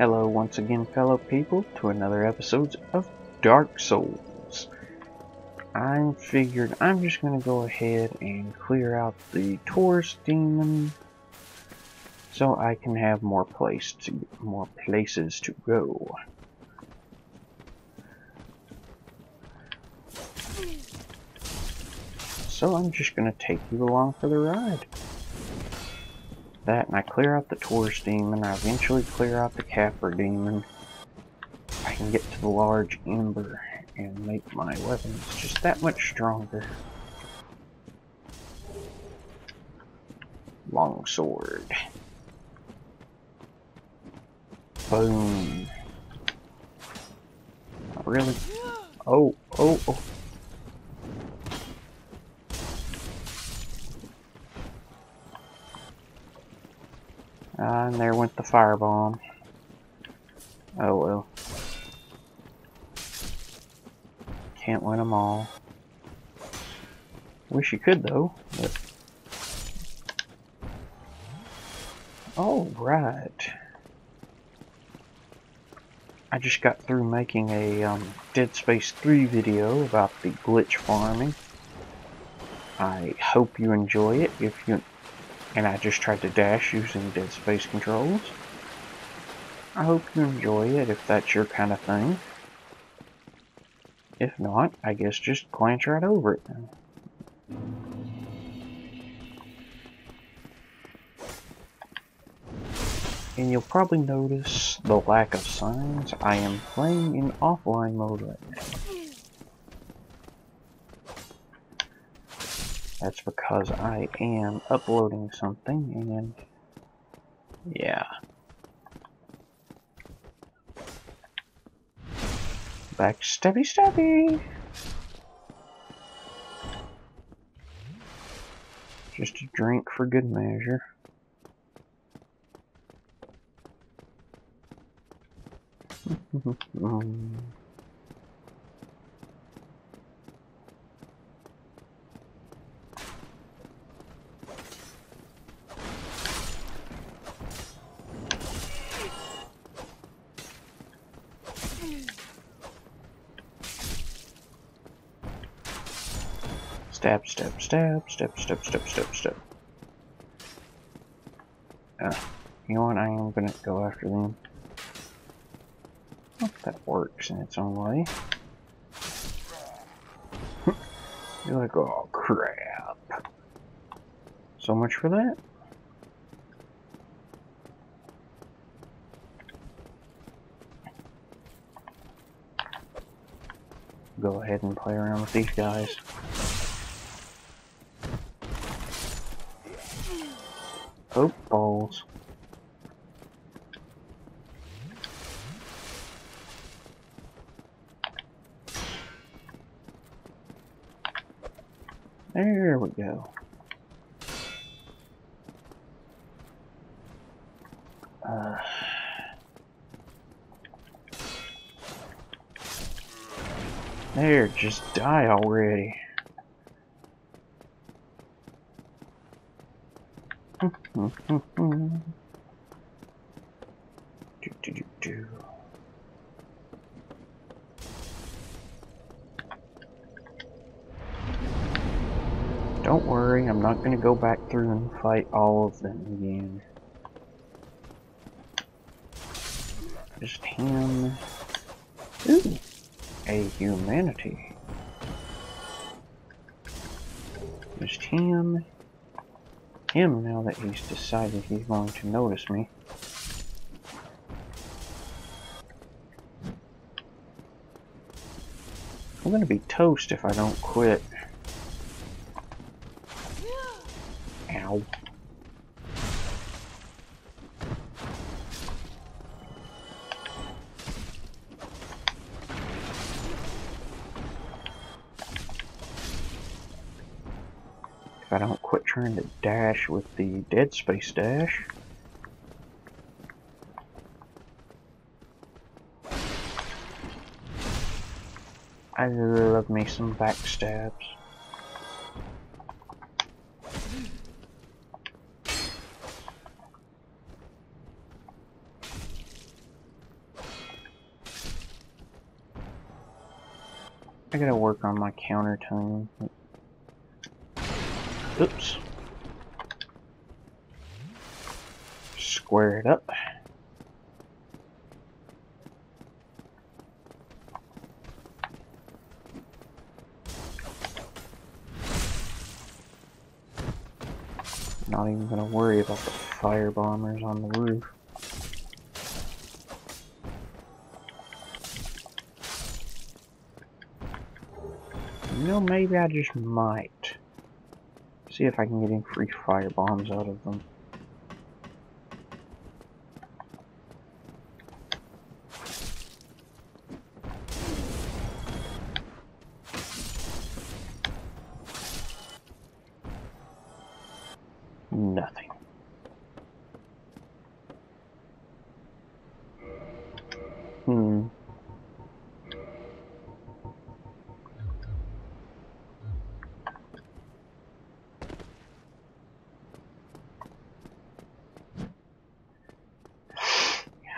Hello once again fellow people to another episode of Dark Souls. I figured I'm just going to go ahead and clear out the Taurus demon so I can have more place to more places to go. So I'm just going to take you along for the ride that and I clear out the Taurus demon, I eventually clear out the Capra demon, I can get to the large ember and make my weapons just that much stronger. Long sword. Boom. Really? Oh, oh, oh. Uh, and there went the firebomb. Oh well. Can't win them all. Wish you could though. But... Oh, right. I just got through making a um, Dead Space 3 video about the glitch farming. I hope you enjoy it. If you and I just tried to dash using Dead Space controls. I hope you enjoy it if that's your kind of thing. If not, I guess just glance right over it. And you'll probably notice the lack of signs. I am playing in offline mode right now. That's because I am uploading something and yeah. Back stabby stabby. Just a drink for good measure. um. Stab, stab, stab, stab, stab, stab, stab, stab. Uh, you know what, I am gonna go after them. Oh, that works in its own way. You're like, oh crap. So much for that. Go ahead and play around with these guys. Oh, balls. There we go. Uh, there, just die already. Do, do, do, do. Don't worry, I'm not going to go back through and fight all of them again. Just him. Ooh, a humanity. Just him him now that he's decided he's going to notice me. I'm gonna be toast if I don't quit. If I don't quit trying to dash with the Dead Space dash. I love me some backstabs. I gotta work on my counter time. Oops. Square it up. Not even gonna worry about the fire bombers on the roof. You know, maybe I just might. See if I can get any free fire bombs out of them. Nothing.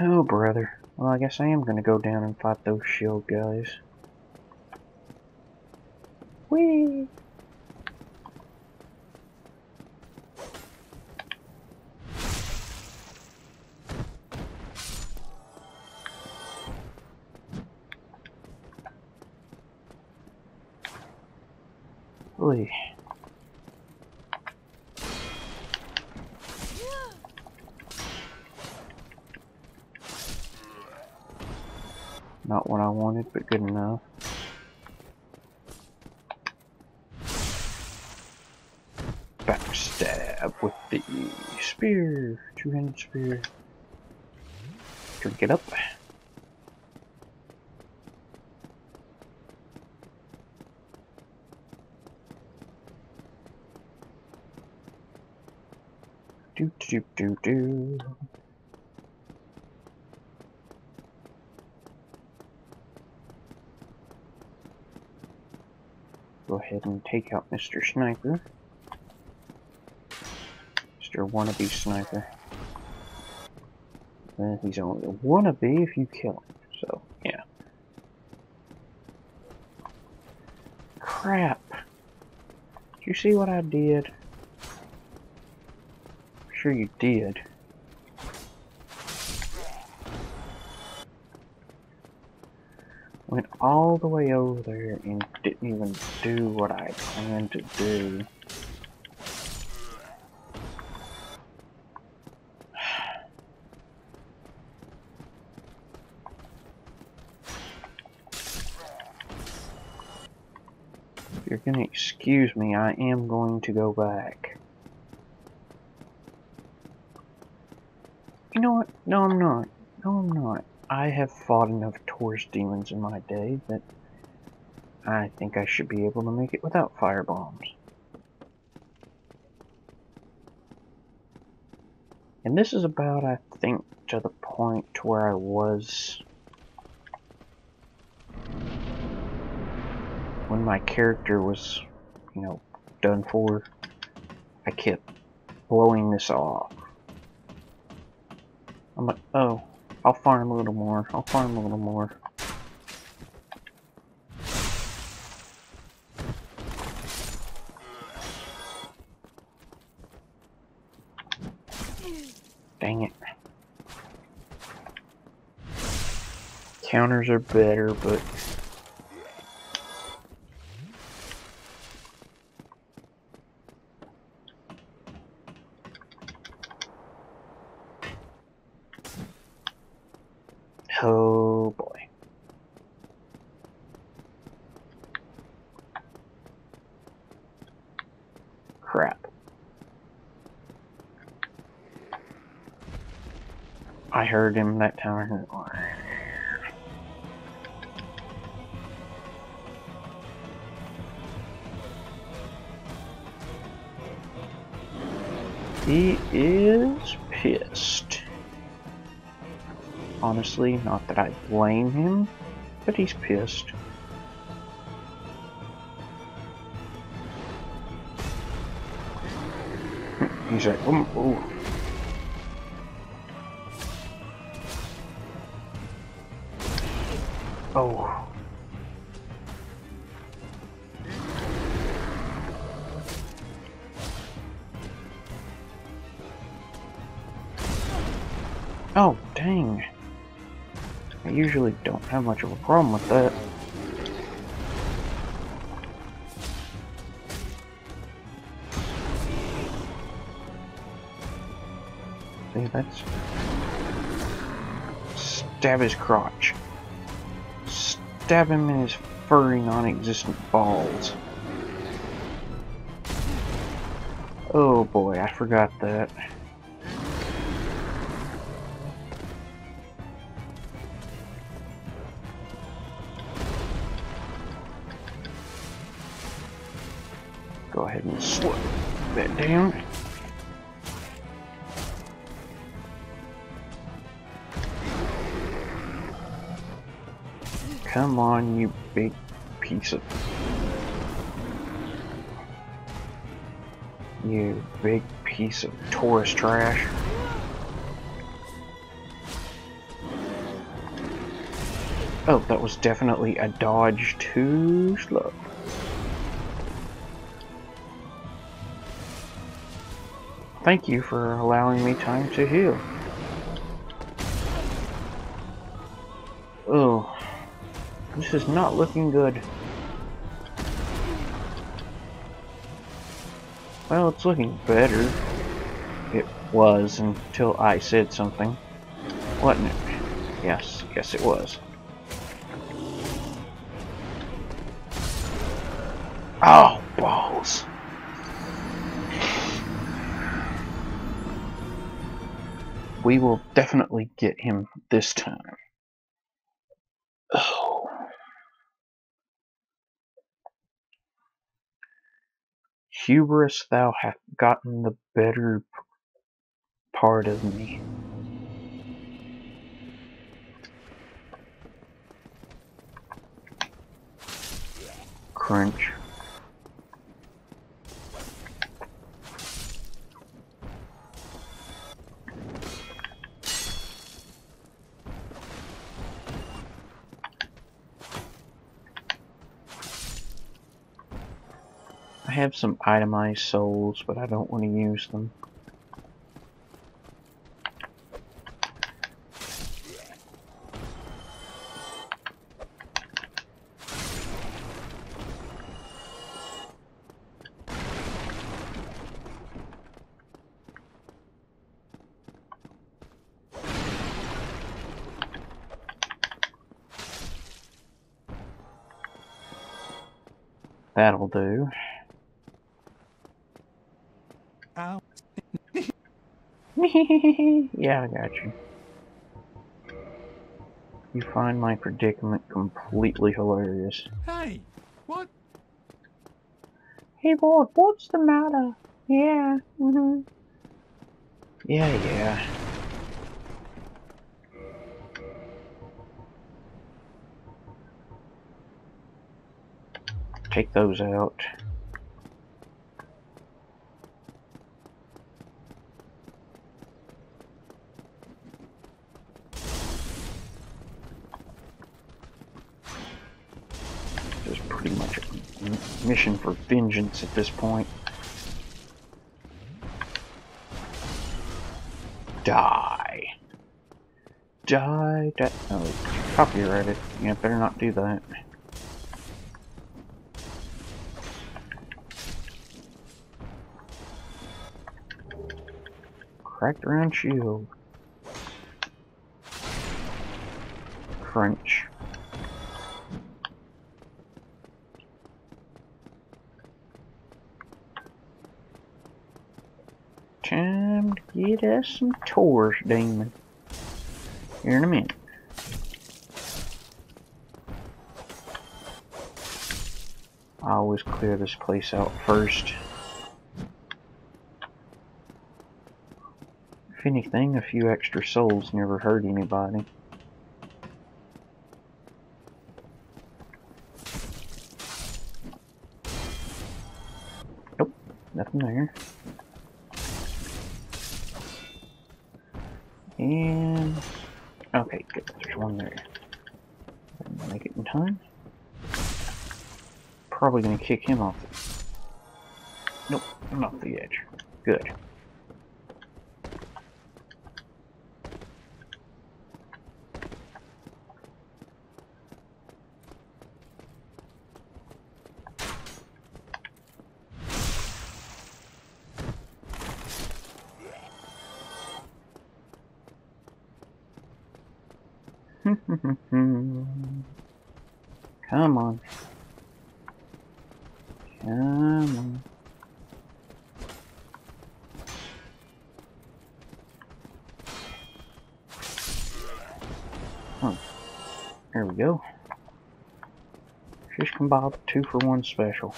Oh, brother. Well, I guess I am gonna go down and fight those shield guys. Whee! Whee. Not what I wanted, but good enough. Backstab with the spear. Two-handed spear. Drink it up. Do do do do. Go ahead and take out Mr. Sniper. Mr. Wannabe Sniper. Uh, he's only a wannabe if you kill him, so, yeah. Crap! Did you see what I did? sure you did. All the way over there and didn't even do what I planned to do. If you're gonna excuse me, I am going to go back. You know what? No, I'm not. No, I'm not. I have fought enough Taurus demons in my day that I think I should be able to make it without fire bombs. And this is about, I think, to the point to where I was when my character was, you know, done for. I kept blowing this off. I'm like, oh, I'll farm a little more. I'll farm a little more. Dang it. Counters are better, but Oh boy. Crap. I heard him that time. He is pissed. Honestly, not that I blame him, but he's pissed. He's like, um, oh. Oh. Oh, dang. I usually don't have much of a problem with that. That's... Stab his crotch. Stab him in his furry, non-existent balls. Oh boy, I forgot that. Go ahead and slow that down. Come on, you big piece of... You big piece of Taurus trash. Oh, that was definitely a dodge too slow. Thank you for allowing me time to heal. This is not looking good. Well, it's looking better. It was until I said something. Wasn't it? Yes, yes it was. Oh, balls. We will definitely get him this time. Hubris, thou hast gotten the better part of me. Crunch. Have some itemized souls, but I don't want to use them. That'll do. yeah, I got you. You find my predicament completely hilarious. Hey, what? Hey, boy, what's the matter? Yeah, mm-hmm. Yeah, yeah. Take those out. Just pretty much for vengeance at this point. Die. Die, die. Oh, copyrighted. Yeah, better not do that. Cracked around shield. Crunch. Time to get us some Taurus demon. Here in a minute. I always clear this place out first. If anything, a few extra souls never hurt anybody. Nope, nothing there. And okay, good. There's one there. Make it in time. Probably gonna kick him off. The... Nope, I'm off the edge. Good. Come on. Come on. Oh, there we go. Shish kebab two for one special.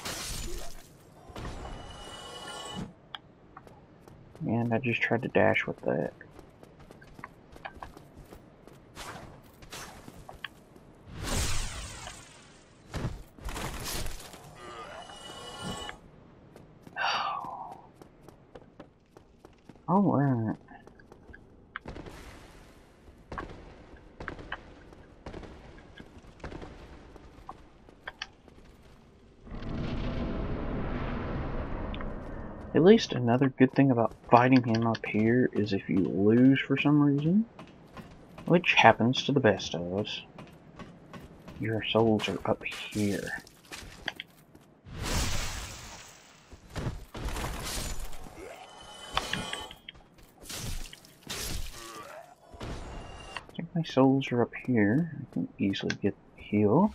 And I just tried to dash with that. Alright. At least another good thing about fighting him up here is if you lose for some reason, which happens to the best of us, your souls are up here. I think my souls are up here. I can easily get heal.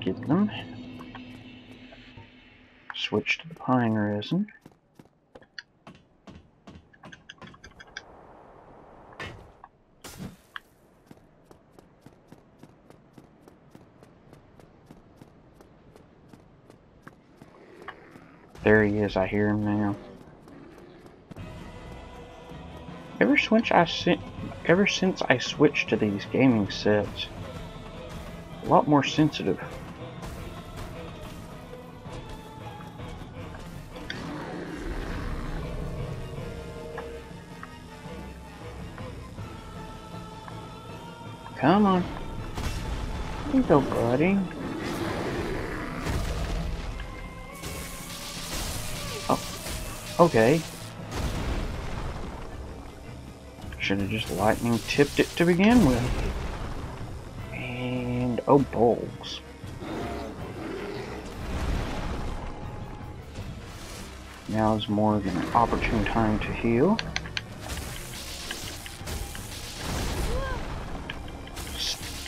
Get them. Switch to the pine resin. There he is, I hear him now. Ever since I si ever since I switched to these gaming sets, a lot more sensitive. Go, buddy. Oh, okay. Should have just lightning tipped it to begin with. And, oh, bulbs. Now is more of an opportune time to heal.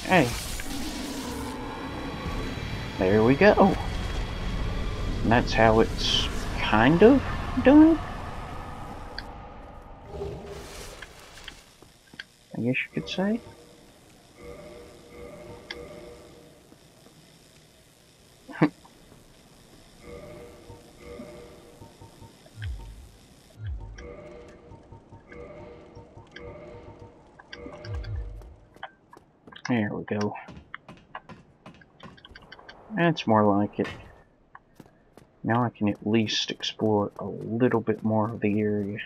Hey. There we go. And that's how it's kind of done. I guess you could say. That's more like it. Now I can at least explore a little bit more of the area.